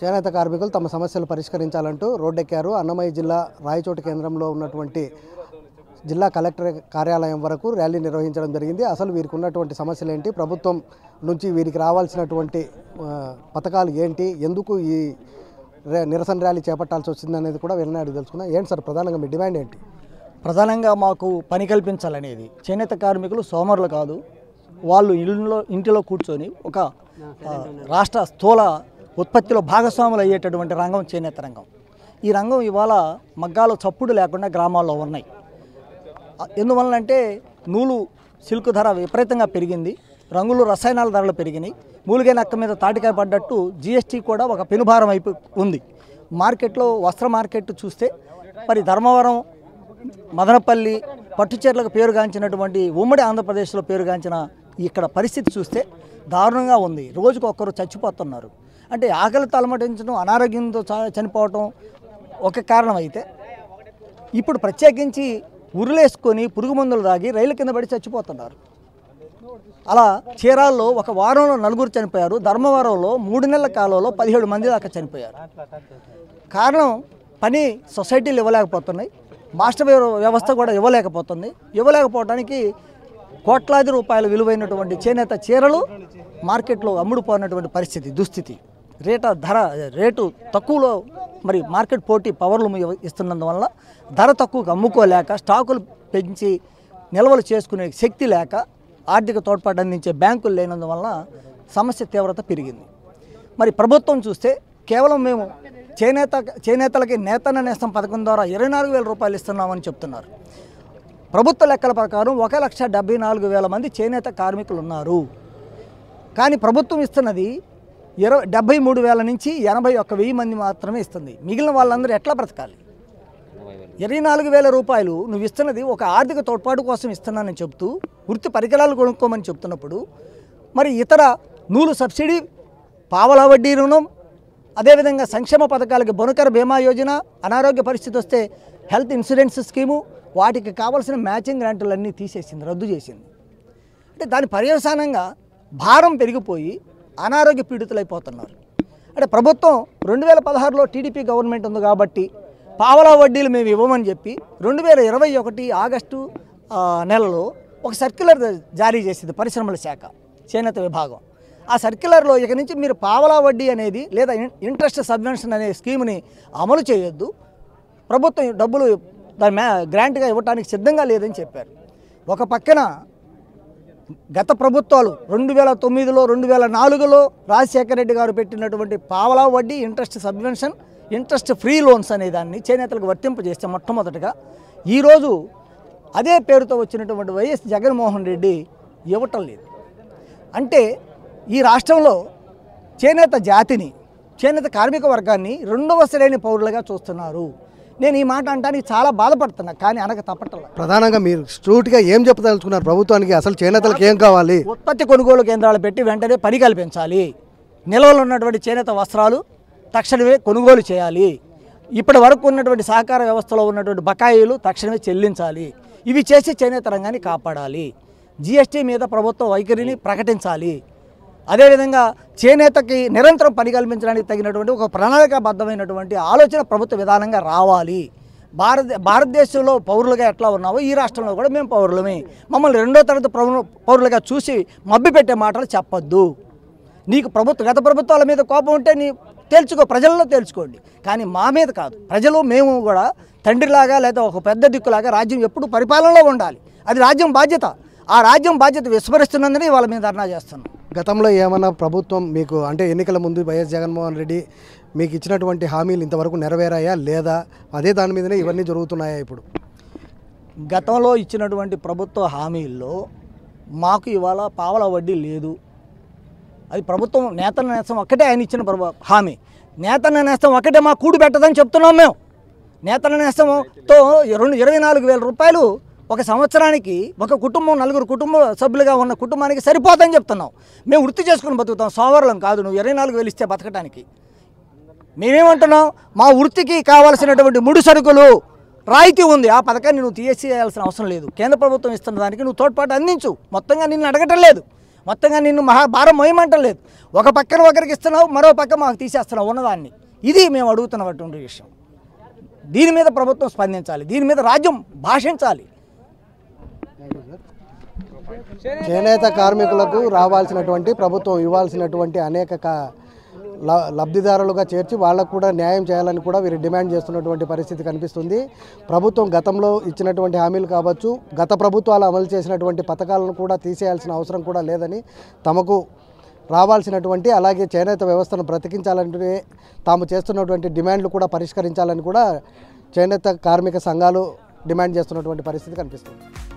చేనేత కార్మికులు తమ సమస్యలు పరిష్కరించాలంటూ రోడ్డెక్కారు అన్నమయ్య జిల్లా రాయచోటు కేంద్రంలో ఉన్నటువంటి జిల్లా కలెక్టర్ కార్యాలయం వరకు ర్యాలీ నిర్వహించడం జరిగింది. అసలు వీరికి ఉన్నటువంటి సమస్యలు ఏంటి ప్రభుత్వం నుంచి వీరికి రావాల్సినటువంటి పథకాలు ఏంటి? ఎందుకు ఈ నిరసన ర్యాలీ చేపట్టాల్సి వచ్చింది అనేది కూడా వెళ్ళినాడు తెలుసుకున్నా తెలుసుకుందాం. ఏంటి సార్? ప్రధానంగా మీ డిమాండ్ ఏంటి? ప్రధానంగా మాకు పని కల్పించాలనేది. చేనేత కార్మికులు సోమరులు కాదు. వాళ్ళు ఇళ్ళలో ఇంటిలో కూర్చొని ఒక రాష్ట్ర స్థూల ఉత్పత్తిలో భాగస్వాములు అయ్యేటటువంటి రంగం చేనేత రంగం. ఈ రంగం ఇవాళ మగ్గాలు చప్పుడు లేకుండా గ్రామాల్లో ఉన్నాయి. ఎందువలనంటే నూలు సిల్క్ ధర విపరీతంగా పెరిగింది. రంగులు రసాయనాల ధరలు పెరిగినాయి. మూలిగైన అక్క మీద తాటికాయ పడ్డట్టు జిఎస్టీ కూడా ఒక పెనుభారం అయిపో ఉంది. మార్కెట్లో వస్త్ర మార్కెట్ చూస్తే మరి ధర్మవరం మదనపల్లి పట్టుచీరలకు పేరుగాంచినటువంటి ఉమ్మడి ఆంధ్రప్రదేశ్లో పేరుగాంచిన ఇక్కడ పరిస్థితి చూస్తే దారుణంగా ఉంది. రోజుకు ఒక్కరు చచ్చిపోతున్నారు. అంటే ఆకలి తలమటించడం అనారోగ్యంతో చ- చనిపోవటం ఒక కారణం అయితే ఇప్పుడు ప్రత్యేకించి ఉరులేసుకొని పురుగు మందులు తాగి రైలు కింద పడి చచ్చిపోతున్నారు. అలా చీరాల్లో ఒక వారంలో నలుగురు చనిపోయారు. ధర్మవరంలో మూడు నెలల కాలంలో పదిహేడు మంది దాకా చనిపోయారు. కారణం పని సొసైటీలు ఇవ్వలేకపోతున్నాయి. మాస్టర్ వ్యవస్థ కూడా ఇవ్వలేకపోతుంది. ఇవ్వలేకపోవడానికి కోట్లాది రూపాయల విలువైనటువంటి చేనేత చీరలు మార్కెట్లో అమ్ముడుపోయినటువంటి పరిస్థితి దుస్థితి. రేట ధర రేటు తక్కువలో మరి మార్కెట్ పోటీ పవర్లు ఇస్తున్నందువల్ల ధర తక్కువకు అమ్ముకోలేక స్టాకులు పెంచి నిల్వలు చేసుకునే శక్తి లేక ఆర్థిక తోడ్పాటు అందించే బ్యాంకులు లేనందువల్ల సమస్య తీవ్రత పెరిగింది. మరి ప్రభుత్వం చూస్తే కేవలం మేము చేనేత చేనేతలకి నేతన్న నేస్తం పథకం ద్వారా ఇరవై నాలుగు వేల రూపాయలు ఇస్తున్నామని చెప్తున్నారు. ప్రభుత్వ లెక్కల ప్రకారం ఒక లక్ష డెబ్బై నాలుగు వేల మంది చేనేత కార్మికులు ఉన్నారు. కానీ ప్రభుత్వం ఇస్తున్నది ఇరవై డెబ్బై మూడు వేల నుంచి ఎనభై ఒక్క వెయ్యి మంది మాత్రమే ఇస్తుంది. మిగిలిన వాళ్ళందరూ ఎట్లా బ్రతకాలి? ఇరవై నాలుగు వేల రూపాయలు నువ్వు ఇస్తున్నది ఒక ఆర్థిక తోడ్పాటు కోసం ఇస్తున్నానని చెప్తూ వృత్తి పరికరాలు కొనుక్కోమని చెప్తున్నప్పుడు మరి ఇతర నూలు సబ్సిడీ పావలా వడ్డీ రుణం అదేవిధంగా సంక్షేమ పథకాలకి బొనకర బీమా యోజన అనారోగ్య పరిస్థితి వస్తే హెల్త్ ఇన్సూరెన్స్ స్కీము వాటికి కావాల్సిన మ్యాచింగ్ గ్రాంట్లన్నీ తీసేసింది రద్దు చేసింది. అంటే దాని పర్యవసానంగా భారం పెరిగిపోయి అనారోగ్య పీడితులైపోతున్నారు. అంటే ప్రభుత్వం రెండు వేల పదహారులో టీడీపీ గవర్నమెంట్ ఉంది కాబట్టి పావలా వడ్డీలు మేము ఇవ్వమని చెప్పి రెండు వేల ఇరవై ఒకటి ఆగస్టు నెలలో ఒక సర్క్యులర్ జారీ చేసింది పరిశ్రమల శాఖ చేనేత విభాగం. ఆ సర్క్యులర్లో ఇక నుంచి మీరు పావలా వడ్డీ అనేది లేదా ఇంట్రెస్ట్ సబ్వెన్షన్ అనే స్కీమ్ని అమలు చేయొద్దు. ప్రభుత్వం డబ్బులు దాని మ్యా గ్రాంట్గా ఇవ్వడానికి సిద్ధంగా లేదని చెప్పారు. ఒక పక్కన గత ప్రభుత్వాలు రెండు వేల తొమ్మిదిలో రెండు వేల నాలుగులో రాజశేఖర రెడ్డి గారు పెట్టినటువంటి పావలా వడ్డీ interest subvention interest free loans అనే దాన్ని చేనేతలకు వర్తింపజేస్తే మొట్టమొదటిగా ఈరోజు అదే పేరుతో వచ్చినటువంటి వైఎస్ జగన్మోహన్ రెడ్డి ఇవ్వటం లేదు. అంటే ఈ రాష్ట్రంలో చేనేత జాతిని చేనేత కార్మిక వర్గాన్ని రెండవ శ్రేణి పౌరులుగా చూస్తున్నారు. నేను ఈ మాట అనడానికి చాలా బాధపడుతున్నా కానీ అనక తప్పట్లా. ప్రధానంగా మీరు స్ట్రూట్గా ఏం చెప్పదలుచుకున్నారు? ప్రభుత్వానికి అసలు చేనేతలకు ఏం కావాలి? ఉత్పత్తి కొనుగోలు కేంద్రాలు పెట్టి వెంటనే పని కల్పించాలి. నిల్వలు ఉన్నటువంటి చేనేత వస్త్రాలు తక్షణమే కొనుగోలు చేయాలి. ఇప్పటి వరకు ఉన్నటువంటి సహకార వ్యవస్థలో ఉన్నటువంటి బకాయిలు తక్షణమే చెల్లించాలి. ఇవి చేసి చేనేత రంగాన్ని కాపాడాలి. జిఎస్టీ మీద ప్రభుత్వ వైఖరిని ప్రకటించాలి. అదేవిధంగా చేనేతకి నిరంతరం పని కల్పించడానికి తగినటువంటి ఒక ప్రణాళికాబద్ధమైనటువంటి ఆలోచన ప్రభుత్వ విధానంగా రావాలి. భారత భారతదేశంలో పౌరులుగా ఎట్లా ఉన్నావో ఈ రాష్ట్రంలో కూడా మేము పౌరులమే. మమ్మల్ని రెండో తరగతి పౌరు- పౌరులుగా చూసి మబ్బి పెట్టే మాటలు చెప్పొద్దు. నీకు ప్రభుత్వ గత ప్రభుత్వాల మీద కోపం ఉంటే నీ తేల్చుకో ప్రజల్లో తేల్చుకోండి కానీ మా మీద కాదు. ప్రజలు మేము కూడా తండ్రిలాగా లేదా ఒక పెద్ద దిక్కులాగా రాజ్యం ఎప్పుడు పరిపాలనలో ఉండాలి. అది రాజ్యం బాధ్యత. ఆ రాజ్యం బాధ్యత విస్మరిస్తున్నందునే వాళ్ళ మీద ధర్నా చేస్తున్నాం. గతంలో ఏమన్నా ప్రభుత్వం మీకు అంటే ఎన్నికల ముందు వైఎస్ జగన్మోహన్ రెడ్డి మీకు ఇచ్చినటువంటి హామీలు ఇంతవరకు నెరవేరాయా లేదా? అదే దాని మీదనే ఇవన్నీ జరుగుతున్నాయా ఇప్పుడు? గతంలో ఇచ్చినటువంటి ప్రభుత్వ హామీల్లో మాకు ఇవాళ పావల వడ్డీ లేదు. అది ప్రభుత్వం నేతల నేస్తం ఒక్కటే ఆయన ఇచ్చిన ప్రభు హామీ. నేతల నేస్తం ఒక్కటే మా కూడు పెట్టదని చెప్తున్నాం మేము. నేతల నేస్తంతో రెండు ఇరవై నాలుగు వేల రూపాయలు ఒక సంవత్సరానికి ఒక కుటుంబం నలుగురు కుటుంబ సభ్యులుగా ఉన్న కుటుంబానికి సరిపోదని చెప్తున్నాం మేము వృత్తి చేసుకుని బతుకుతాం. సోవరలం కాదు నువ్వు. ఇరవై నాలుగు వేలు ఇస్తే బతకడానికి మేమేమంటున్నాం? మా వృత్తికి కావాల్సినటువంటి ముడి సరుకులు రాయితీ ఉంది. ఆ పథకాన్ని నువ్వు తీసేయాల్సిన అవసరం లేదు. కేంద్ర ప్రభుత్వం ఇస్తున్న దానికి నువ్వు తోడ్పాటు అందించు. మొత్తంగా నిన్ను అడగటం లేదు. మొత్తంగా నిన్ను మహా భారం మోయమంటలేదు ఒక పక్కన ఒకరికి ఇస్తున్నావు మరో పక్క మాకు తీసేస్తున్నావు ఉన్నదాన్ని. ఇది మేము అడుగుతున్నటువంటి విషయం. దీని మీద ప్రభుత్వం స్పందించాలి. దీని మీద రాజ్యం భాషించాలి. చేనేత కార్మికులకు రావాల్సినటువంటి ప్రభుత్వం ఇవ్వాల్సినటువంటి అనేక ల- లబ్ధిదారులుగా చేర్చి వాళ్ళకు కూడా న్యాయం చేయాలని కూడా వీరు డిమాండ్ చేస్తున్నటువంటి పరిస్థితి కనిపిస్తుంది. ప్రభుత్వం గతంలో ఇచ్చినటువంటి హామీలు కావచ్చు గత ప్రభుత్వాలు అమలు చేసినటువంటి పథకాలను కూడా తీసేయాల్సిన అవసరం కూడా లేదని తమకు రావాల్సినటువంటి అలాగే చేనేత వ్యవస్థను బ్రతికించాలంటే తాము చేస్తున్నటువంటి డిమాండ్లు కూడా పరిష్కరించాలని కూడా చేనేత కార్మిక సంఘాలు డిమాండ్ చేస్తున్నటువంటి పరిస్థితి కనిపిస్తుంది.